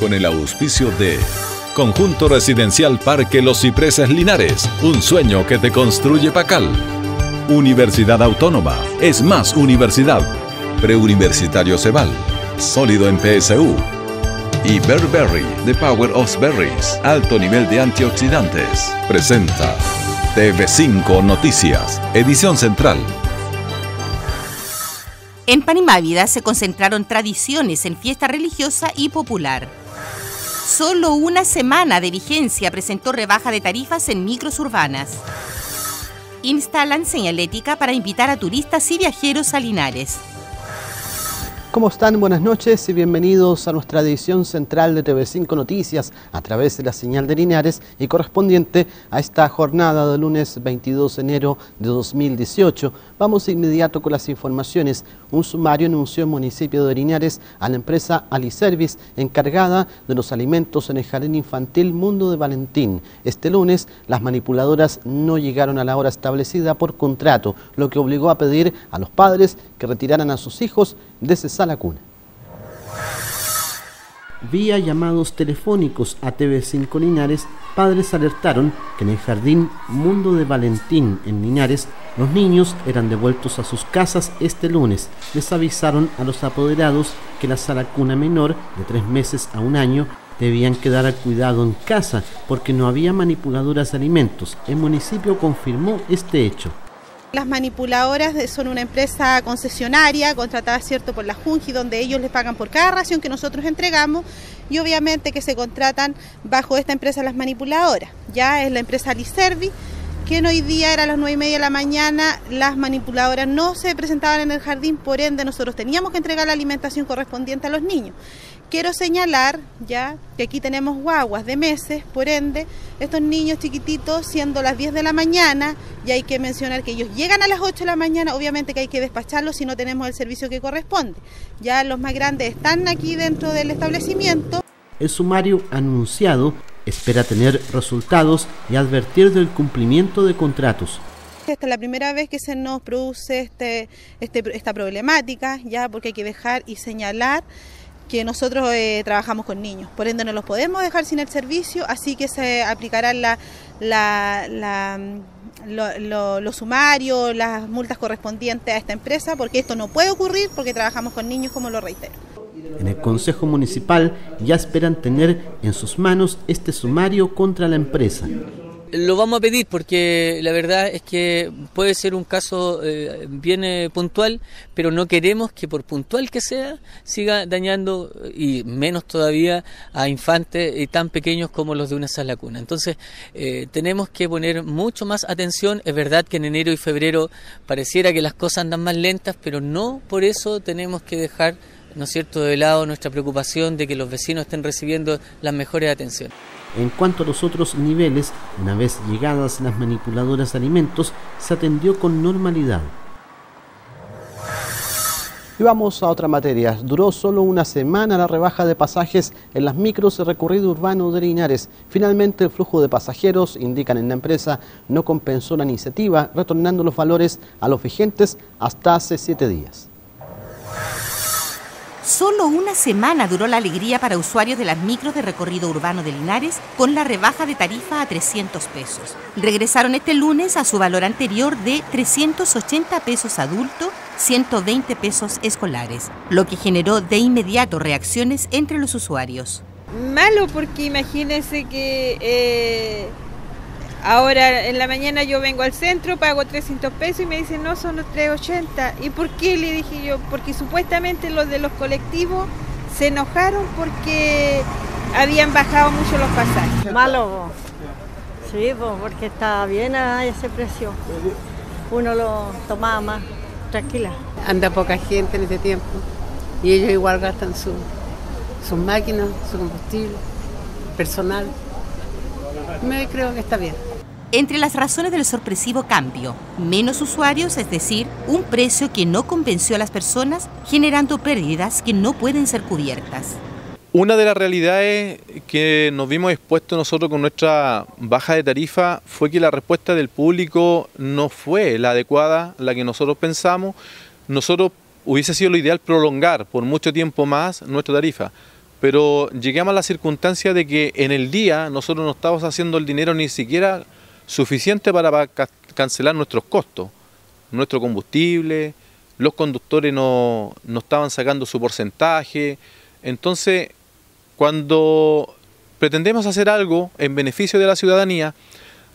con el auspicio de Conjunto Residencial Parque Los Cipreses Linares, un sueño que te construye Pacal. Universidad Autónoma, es más universidad. Preuniversitario Ceval, sólido en PSU. Y Berberry, The Power of Berries, alto nivel de antioxidantes. Presenta TV5 Noticias, edición central. En Panimávida se concentraron tradiciones en fiesta religiosa y popular. Solo una semana de vigencia presentó rebaja de tarifas en micros urbanas. Instalan señalética para invitar a turistas y viajeros a Linares. ¿Cómo están? Buenas noches y bienvenidos a nuestra edición central de TV5 Noticias a través de la señal de Linares y correspondiente a esta jornada del lunes 22 de enero de 2018. Vamos inmediato con las informaciones. Un sumario anunció en municipio de Linares a la empresa Aliservice encargada de los alimentos en el jardín infantil Mundo de Valentín. Este lunes las manipuladoras no llegaron a la hora establecida por contrato, lo que obligó a pedir a los padres que retiraran a sus hijos de ese la cuna. Vía llamados telefónicos a TV5 Linares, padres alertaron que en el jardín Mundo de Valentín en Linares, los niños eran devueltos a sus casas este lunes. Les avisaron a los apoderados que la sala cuna menor, de tres meses a un año, debían quedar al cuidado en casa porque no había manipuladoras de alimentos. El municipio confirmó este hecho. Las manipuladoras son una empresa concesionaria contratada cierto por la Junji donde ellos les pagan por cada ración que nosotros entregamos y obviamente que se contratan bajo esta empresa las manipuladoras. Ya es la empresa Aliservi que hoy día era las nueve y media de la mañana, las manipuladoras no se presentaban en el jardín, por ende nosotros teníamos que entregar la alimentación correspondiente a los niños. Quiero señalar ya que aquí tenemos guaguas de meses, por ende, estos niños chiquititos, siendo las 10 de la mañana, y hay que mencionar que ellos llegan a las 8 de la mañana, obviamente que hay que despacharlos si no tenemos el servicio que corresponde. Ya los más grandes están aquí dentro del establecimiento. El sumario anunciado espera tener resultados y advertir del cumplimiento de contratos. Esta es la primera vez que se nos produce este, este esta problemática, ya porque hay que dejar y señalar que nosotros eh, trabajamos con niños, por ende no los podemos dejar sin el servicio, así que se aplicarán la, los sumarios, las multas correspondientes a esta empresa, porque esto no puede ocurrir porque trabajamos con niños, como lo reitero. En el Consejo Municipal ya esperan tener en sus manos este sumario contra la empresa. Lo vamos a pedir porque la verdad es que puede ser un caso eh, bien eh, puntual, pero no queremos que por puntual que sea siga dañando y menos todavía a infantes eh, tan pequeños como los de una sala cuna. Entonces tenemos que poner mucho más atención. Es verdad que en enero y febrero pareciera que las cosas andan más lentas, pero no por eso tenemos que dejar ¿no es cierto?, de lado nuestra preocupación de que los vecinos estén recibiendo las mejores atenciones. En cuanto a los otros niveles, una vez llegadas las manipuladoras de alimentos, se atendió con normalidad. Y vamos a otra materia. Duró solo una semana la rebaja de pasajes en las micros de recorrido urbano de Linares. Finalmente el flujo de pasajeros, indican en la empresa, no compensó la iniciativa, retornando los valores a los vigentes hasta hace siete días. Solo una semana duró la alegría para usuarios de las micros de recorrido urbano de Linares con la rebaja de tarifa a 300 pesos. Regresaron este lunes a su valor anterior de 380 pesos adulto, 120 pesos escolares, lo que generó de inmediato reacciones entre los usuarios. Malo porque imagínense que... Eh, Ahora en la mañana yo vengo al centro, pago 300 pesos y me dicen, no, son los 380. ¿Y por qué? Le dije yo, porque supuestamente los de los colectivos se enojaron porque habían bajado mucho los pasajes. Malo, sí, porque está bien a ese precio. Uno lo tomaba más tranquila. Anda poca gente en este tiempo y ellos igual gastan sus máquinas, su combustible, personal. Me creo que está bien. Entre las razones del sorpresivo cambio, menos usuarios, es decir, un precio que no convenció a las personas, generando pérdidas que no pueden ser cubiertas. Una de las realidades que nos vimos expuestos nosotros con nuestra baja de tarifa fue que la respuesta del público no fue la adecuada, la que nosotros pensamos. Nosotros hubiese sido lo ideal prolongar por mucho tiempo más nuestra tarifa pero llegamos a la circunstancia de que en el día nosotros no estamos haciendo el dinero ni siquiera suficiente para cancelar nuestros costos, nuestro combustible, los conductores no, no estaban sacando su porcentaje, entonces cuando pretendemos hacer algo en beneficio de la ciudadanía,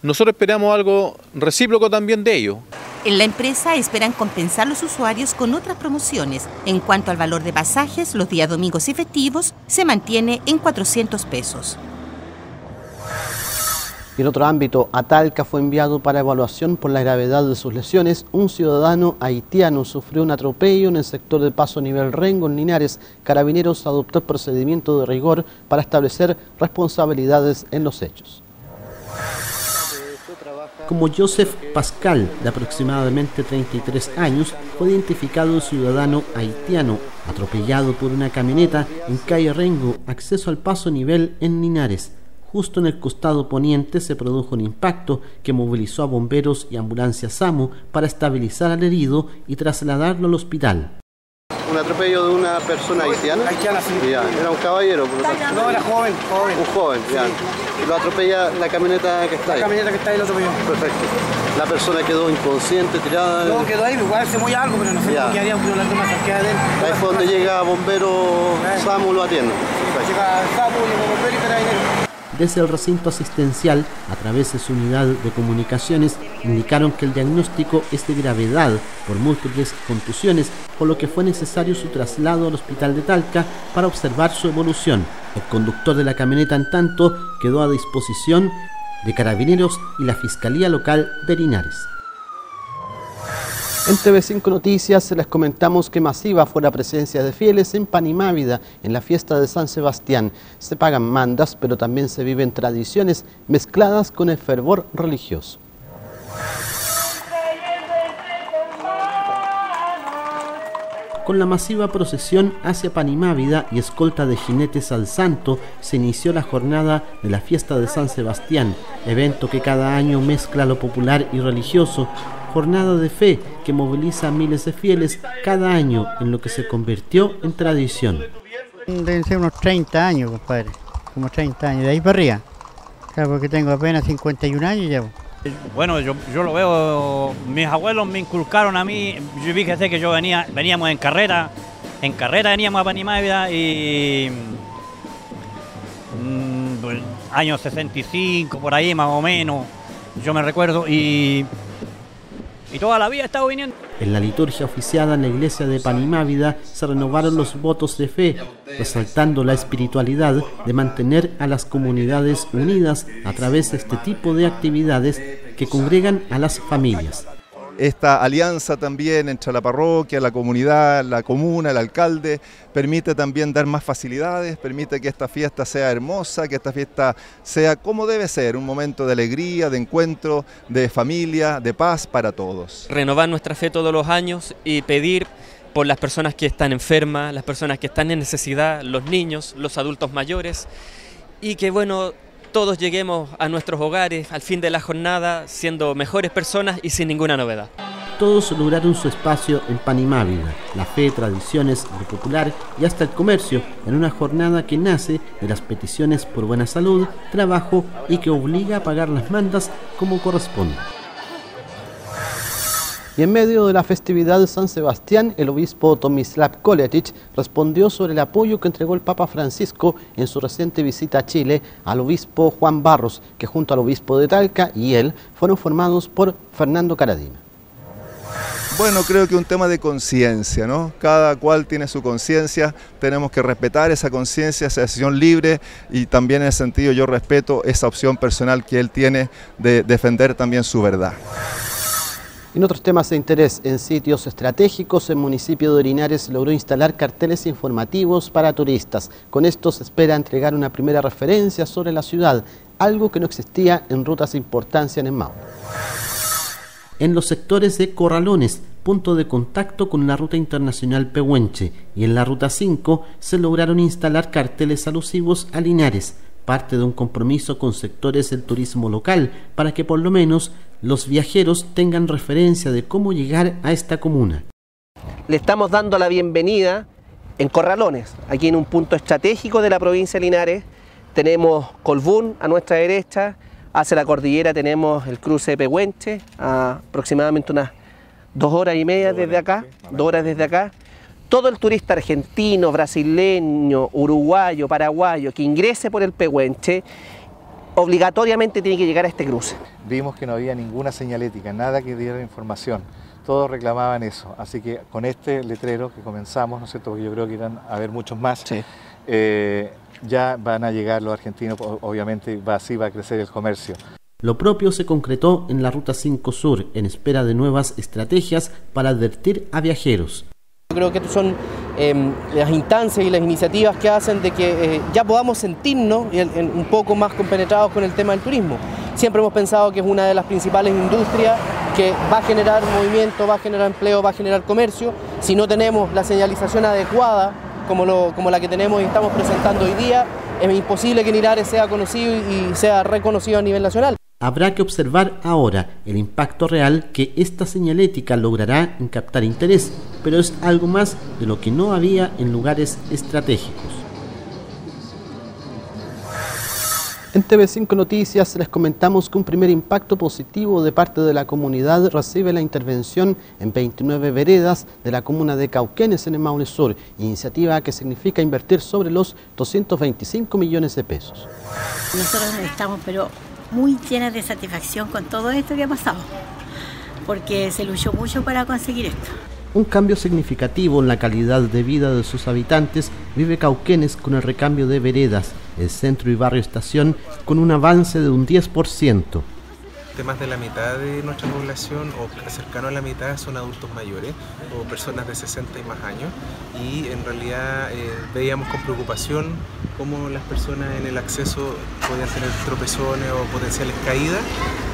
nosotros esperamos algo recíproco también de ellos. En la empresa esperan compensar los usuarios con otras promociones. En cuanto al valor de pasajes, los días domingos y festivos se mantiene en 400 pesos. En otro ámbito, a Talca fue enviado para evaluación por la gravedad de sus lesiones. Un ciudadano haitiano sufrió un atropello en el sector de paso nivel Rengo en Linares. Carabineros adoptó el procedimiento de rigor para establecer responsabilidades en los hechos como Joseph Pascal, de aproximadamente 33 años, fue identificado ciudadano haitiano atropellado por una camioneta en calle Rengo, acceso al paso nivel en Linares. Justo en el costado poniente se produjo un impacto que movilizó a bomberos y ambulancia SAMU para estabilizar al herido y trasladarlo al hospital un atropello de una persona haitiana. Haitiana, sí. Era un caballero, por lo tanto. No, era joven, joven. Un joven, ya. Lo atropella la camioneta que está ahí. La camioneta que está ahí lo atropelló. Perfecto. La persona quedó inconsciente, tirada. No, quedó ahí, igual se muy algo, pero no sé qué haría porque no la más cerca de él. Ahí fue donde llega bombero eh. Samu lo atiende. Sí, llega Samu, los bomberos y desde el recinto asistencial, a través de su unidad de comunicaciones, indicaron que el diagnóstico es de gravedad por múltiples contusiones, por lo que fue necesario su traslado al hospital de Talca para observar su evolución. El conductor de la camioneta, en tanto, quedó a disposición de carabineros y la Fiscalía Local de Linares. En TV5 Noticias les comentamos que masiva fue la presencia de fieles en Panimávida en la fiesta de San Sebastián. Se pagan mandas, pero también se viven tradiciones mezcladas con el fervor religioso. Con la masiva procesión hacia Panimávida y escolta de jinetes al santo, se inició la jornada de la fiesta de San Sebastián, evento que cada año mezcla lo popular y religioso jornada de fe que moviliza a miles de fieles cada año en lo que se convirtió en tradición. Deben ser unos 30 años, compadre, como 30 años, de ahí para arriba. Claro, porque tengo apenas 51 años ya. Bueno, yo, yo, lo veo, mis abuelos me inculcaron a mí, yo vi que que yo venía, veníamos en carrera, en carrera veníamos a Panimávida y mm, pues, años 65, por ahí más o menos, yo me recuerdo, y En la liturgia oficiada en la iglesia de Panimávida se renovaron los votos de fe, resaltando la espiritualidad de mantener a las comunidades unidas a través de este tipo de actividades que congregan a las familias esta alianza también entre la parroquia, la comunidad, la comuna, el alcalde, permite también dar más facilidades, permite que esta fiesta sea hermosa, que esta fiesta sea como debe ser, un momento de alegría, de encuentro, de familia, de paz para todos. Renovar nuestra fe todos los años y pedir por las personas que están enfermas, las personas que están en necesidad, los niños, los adultos mayores y que bueno, todos lleguemos a nuestros hogares al fin de la jornada siendo mejores personas y sin ninguna novedad. Todos lograron su espacio en Panimávida, la fe, tradiciones, lo popular y hasta el comercio, en una jornada que nace de las peticiones por buena salud, trabajo y que obliga a pagar las mandas como corresponde. Y en medio de la festividad de San Sebastián, el obispo Tomislav Koletich respondió sobre el apoyo que entregó el Papa Francisco en su reciente visita a Chile al obispo Juan Barros, que junto al obispo de Talca y él fueron formados por Fernando Caradima. Bueno, creo que un tema de conciencia, ¿no? Cada cual tiene su conciencia, tenemos que respetar esa conciencia, esa decisión libre y también en ese sentido yo respeto esa opción personal que él tiene de defender también su verdad. En otros temas de interés, en sitios estratégicos, el municipio de Linares logró instalar carteles informativos para turistas. Con esto se espera entregar una primera referencia sobre la ciudad, algo que no existía en rutas de importancia en el Mau. En los sectores de Corralones, punto de contacto con la ruta internacional Pehuenche, y en la ruta 5 se lograron instalar carteles alusivos a Linares, parte de un compromiso con sectores del turismo local para que por lo menos los viajeros tengan referencia de cómo llegar a esta comuna. Le estamos dando la bienvenida en Corralones, aquí en un punto estratégico de la provincia de Linares. Tenemos Colbún a nuestra derecha, hacia la cordillera tenemos el cruce de Pehuenche, a aproximadamente unas dos horas y media desde acá, dos horas desde acá. Todo el turista argentino, brasileño, uruguayo, paraguayo que ingrese por el Pehuenche obligatoriamente tiene que llegar a este cruce. Vimos que no había ninguna señalética, nada que diera información. Todos reclamaban eso. Así que con este letrero que comenzamos, ¿no es cierto? Porque yo creo que irán a haber muchos más. Eh, ya van a llegar los argentinos, obviamente va, así va a crecer el comercio. Lo propio se concretó en la Ruta 5 Sur, en espera de nuevas estrategias para advertir a viajeros. Creo que son em, las instancias y las iniciativas que hacen de que eh, ya podamos sentirnos un poco más compenetrados con el tema del turismo. Siempre hemos pensado que es una de las principales industrias que va a generar movimiento, va a generar empleo, va a generar comercio. Si no tenemos la señalización adecuada como, como la que tenemos y estamos presentando hoy día, es imposible que Nirares sea conocido y sea reconocido a nivel nacional. Habrá que observar ahora el impacto real que esta señalética logrará en captar interés, pero es algo más de lo que no había en lugares estratégicos. En TV5 Noticias les comentamos que un primer impacto positivo de parte de la comunidad recibe la intervención en 29 veredas de la comuna de Cauquenes en el Maule Sur, iniciativa que significa invertir sobre los 225 millones de pesos. Nosotros estamos pero muy llenas de satisfacción con todo esto que ha pasado, porque se luchó mucho para conseguir esto. Un cambio significativo en la calidad de vida de sus habitantes vive Cauquenes con el recambio de veredas, el centro y barrio estación con un avance de un 10% más de la mitad de nuestra población o cercano a la mitad son adultos mayores o personas de 60 y más años y en realidad eh, veíamos con preocupación cómo las personas en el acceso podían tener tropezones o potenciales caídas.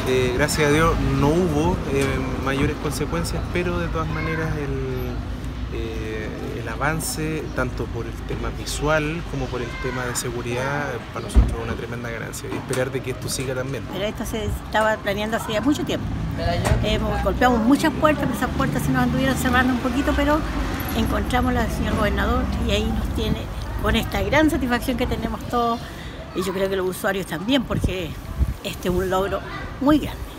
Eh, gracias a Dios no hubo eh, mayores consecuencias, pero de todas maneras el avance, tanto por el tema visual como por el tema de seguridad, para nosotros es una tremenda ganancia y esperar de que esto siga también. Pero esto se estaba planeando hace mucho tiempo. Hemos golpeado muchas puertas, esas puertas se nos anduvieron cerrando un poquito, pero encontramos al señor gobernador y ahí nos tiene con esta gran satisfacción que tenemos todos y yo creo que los usuarios también, porque este es un logro muy grande.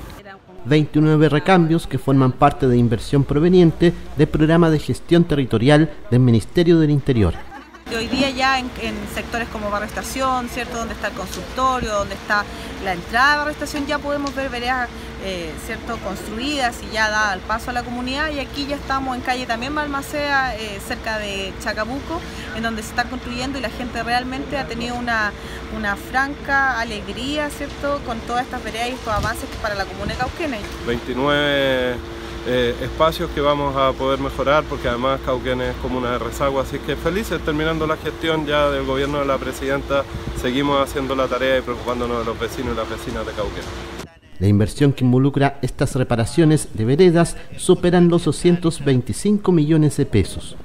29 recambios que forman parte de inversión proveniente del programa de gestión territorial del Ministerio del Interior. Hoy día ya en, sectores como Barrio Estación, ¿cierto? donde está el consultorio, donde está la entrada de Barrio Estación, ya podemos ver veredas eh, ¿cierto? construidas y ya da el paso a la comunidad. Y aquí ya estamos en calle también Balmacea, eh, cerca de Chacabuco, en donde se está construyendo y la gente realmente ha tenido una, una franca alegría ¿cierto? con todas estas veredas y estos avances para la comuna de Cauquenes. 29 eh, espacios que vamos a poder mejorar porque además Cauquenes es como una rezagua, así que felices terminando la gestión ya del gobierno de la presidenta, seguimos haciendo la tarea y preocupándonos de los vecinos y las vecinas de Cauquenes. La inversión que involucra estas reparaciones de veredas superan los 225 millones de pesos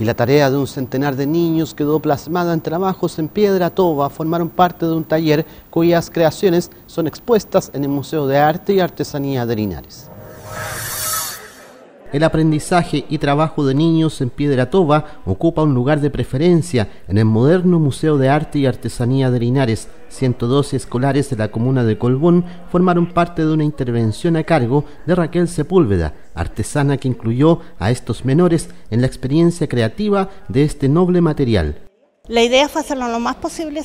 y la tarea de un centenar de niños quedó plasmada en trabajos en piedra toba, formaron parte de un taller cuyas creaciones son expuestas en el Museo de Arte y Artesanía de Linares. El aprendizaje y trabajo de niños en Piedra Toba ocupa un lugar de preferencia en el moderno Museo de Arte y Artesanía de Linares. 112 escolares de la comuna de Colbún formaron parte de una intervención a cargo de Raquel Sepúlveda, artesana que incluyó a estos menores en la experiencia creativa de este noble material. La idea fue hacerlo lo más posible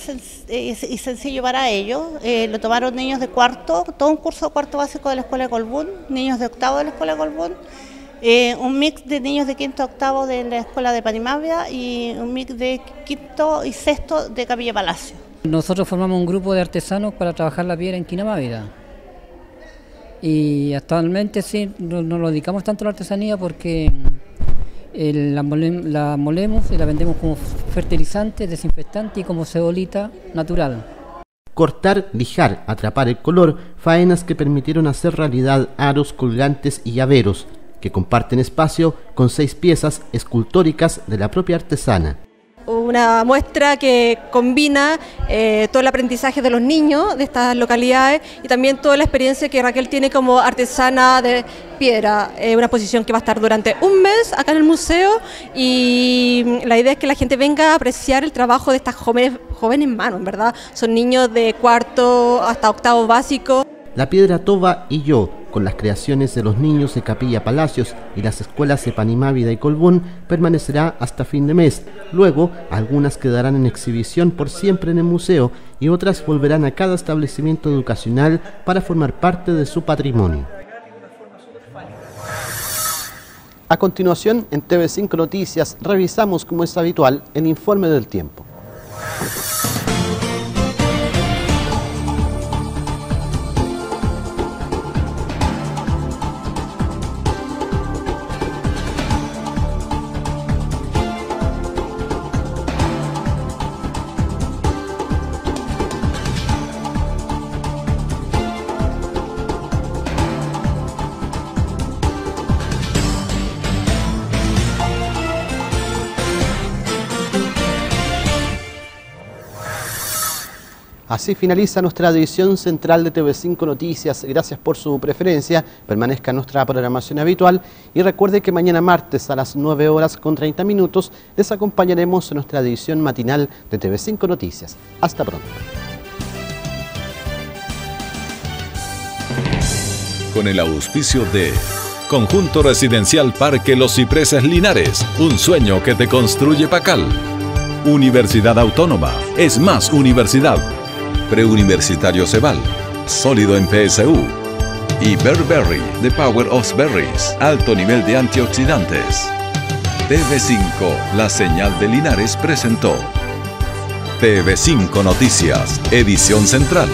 eh, y sencillo para ellos. Eh, lo tomaron niños de cuarto, todo un curso de cuarto básico de la Escuela de Colbún, niños de octavo de la Escuela de Colbún eh, un mix de niños de quinto a octavo de la escuela de Panimavia y un mix de quinto y sexto de Capilla Palacio. Nosotros formamos un grupo de artesanos para trabajar la piedra en Quinamávida. Y actualmente sí, no, nos lo dedicamos tanto a la artesanía porque la, molemos y la vendemos como fertilizante, desinfectante y como cebolita natural. Cortar, lijar, atrapar el color, faenas que permitieron hacer realidad aros, colgantes y llaveros, que comparten espacio con seis piezas escultóricas de la propia artesana. una muestra que combina eh, todo el aprendizaje de los niños de estas localidades y también toda la experiencia que Raquel tiene como artesana de piedra. Eh, una exposición que va a estar durante un mes acá en el museo y la idea es que la gente venga a apreciar el trabajo de estas jóvenes, jóvenes manos, en verdad. Son niños de cuarto hasta octavo básico. La piedra Toba y yo, con las creaciones de los niños de Capilla Palacios y las escuelas de Panimávida y Colbún, permanecerá hasta fin de mes. Luego, algunas quedarán en exhibición por siempre en el museo y otras volverán a cada establecimiento educacional para formar parte de su patrimonio. A continuación, en TV5 Noticias, revisamos, como es habitual, el informe del tiempo. Así finaliza nuestra edición central de TV5 Noticias. Gracias por su preferencia. Permanezca nuestra programación habitual y recuerde que mañana martes a las 9 horas con 30 minutos les acompañaremos en nuestra edición matinal de TV5 Noticias. Hasta pronto. Con el auspicio de Conjunto Residencial Parque Los Cipreses Linares, un sueño que te construye Pacal. Universidad Autónoma, es más universidad. Preuniversitario Ceval, sólido en PSU. Y Berberry, The Power of Berries, alto nivel de antioxidantes. TV5, la señal de Linares presentó. TV5 Noticias, edición central.